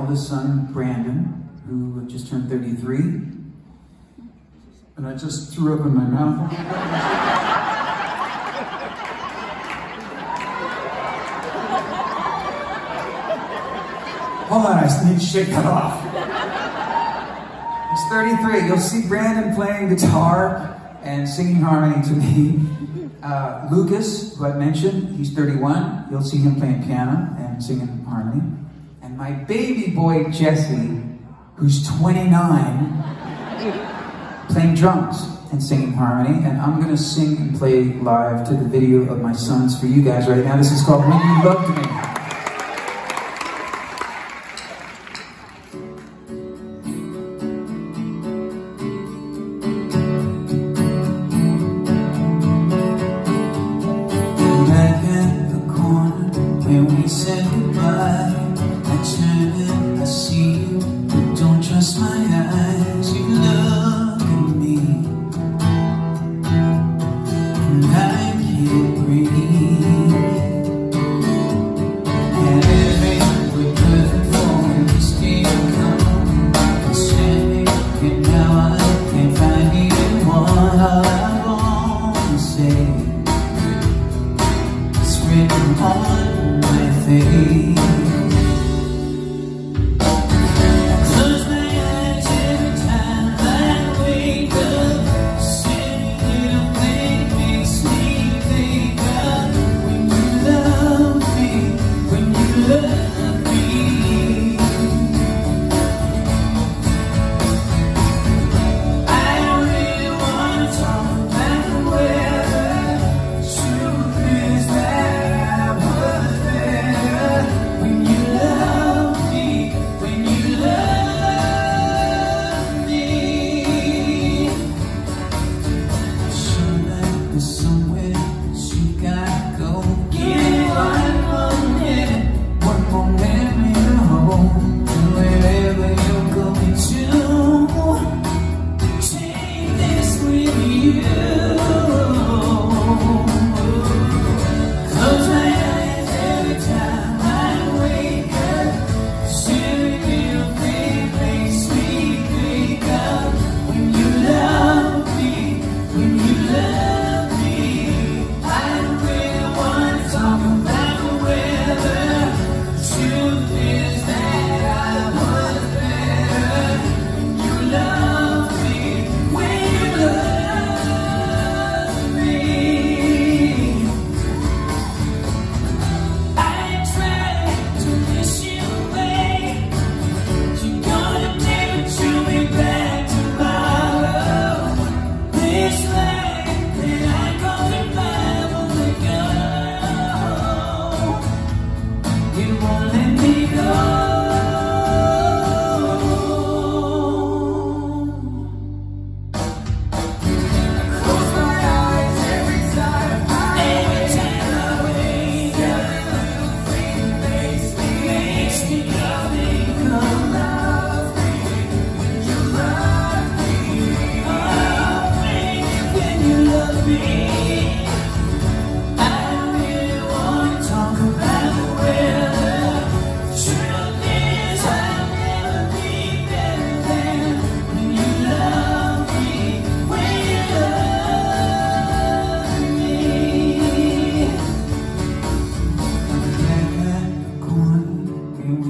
eldest son, Brandon, who just turned 33. And I just threw up in my mouth. Hold on, I need to shake that off. He's 33. You'll see Brandon playing guitar and singing harmony to me. Uh, Lucas, who I mentioned, he's 31. You'll see him playing piano and singing harmony. My baby boy, Jesse, who's 29, playing drums and singing harmony. And I'm going to sing and play live to the video of my sons for you guys right now. This is called When You Loved Me. Said I turn I see you. Don't trust my eyes, you look at me. And I can't breathe. And and now I can't find. All I want to say written on my face. Like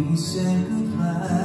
we said goodbye.